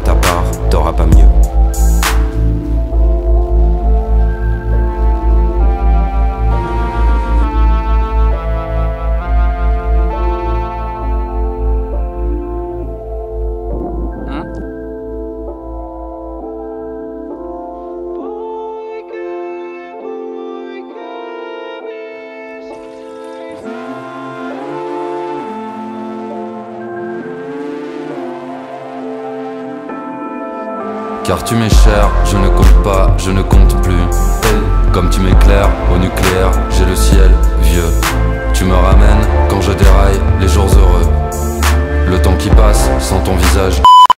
ta part, t'auras pas Car tu m'es cher, je ne compte pas, je ne compte plus. Comme tu m'éclaires au nucléaire, j'ai le ciel vieux. Tu me ramènes quand je déraille les jours heureux. Le temps qui passe sans ton visage.